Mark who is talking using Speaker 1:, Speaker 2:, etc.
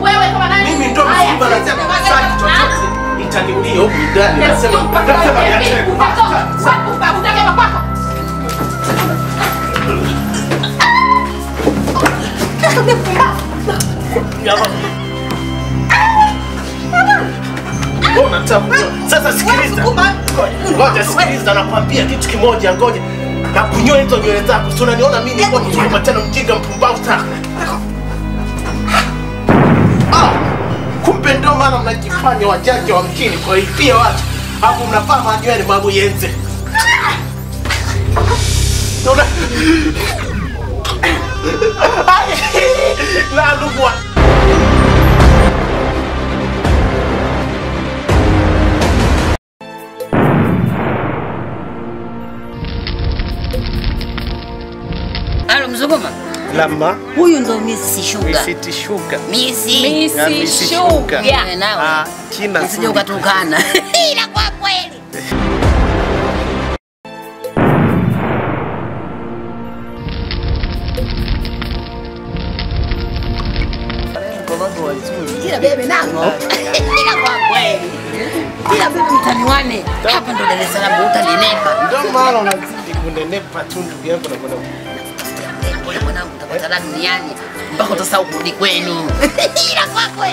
Speaker 1: Wewe kama nani? Mimi ndio msiba nasema sitaki chochote. Nitaniulie huko ndani nasema nasema niache kupata. Sapo babu take makwako. Mbona? Sasa sikiliza. Ngoja sikiliza, nakwambia kitu kimoja, ngoja. Na kunyoa hizo nywele zako, si unaniona mimi niko mzuri matano mjinga mpumbavu sana. Kumbe ndio maana mnajifanya wajanja wa mjini kwa hivyo watu. Hapo mnavaa manywele babu yenze. Una... La lugwa.
Speaker 2: Alo Mzuguma,
Speaker 1: Lama.
Speaker 2: huyu ndo Miss Sugar. Missy Sugar.
Speaker 1: Ah, China
Speaker 2: Usije ukatukana. Ila kwa kweli. Ila bebe nango. Ila kwa kweli. Ila bebe mtaniwane. Hapa ndo Dar es Salaam utanenepa.
Speaker 1: Ndio maana unazidi kunenepa tu ndugu yangu na
Speaker 2: mwanangu utakutana duniani mpaka utasahau kurudi kwenu. Ila kwa